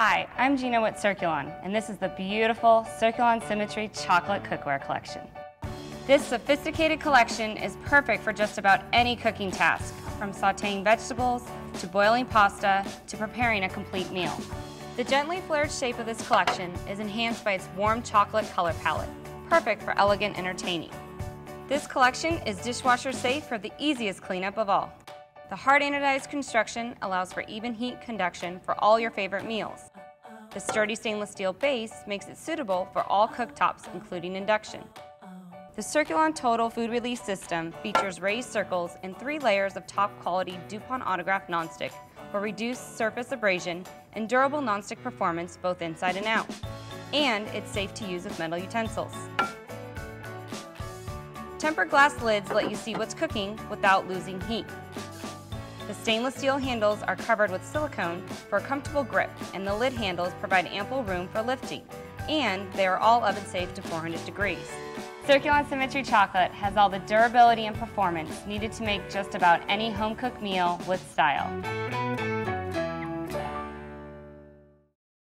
Hi, I'm Gina with Circulon, and this is the beautiful Circulon Symmetry Chocolate Cookware Collection. This sophisticated collection is perfect for just about any cooking task, from sauteing vegetables, to boiling pasta, to preparing a complete meal. The gently flared shape of this collection is enhanced by its warm chocolate color palette, perfect for elegant entertaining. This collection is dishwasher safe for the easiest cleanup of all. The hard anodized construction allows for even heat conduction for all your favorite meals. The sturdy stainless steel base makes it suitable for all cooktops, including induction. The Circulon Total Food Release System features raised circles and three layers of top quality DuPont Autograph nonstick for reduced surface abrasion and durable nonstick performance both inside and out. And it's safe to use with metal utensils. Tempered glass lids let you see what's cooking without losing heat. The stainless steel handles are covered with silicone for a comfortable grip, and the lid handles provide ample room for lifting. And they are all oven safe to 400 degrees. Circulon Symmetry Chocolate has all the durability and performance needed to make just about any home cooked meal with style.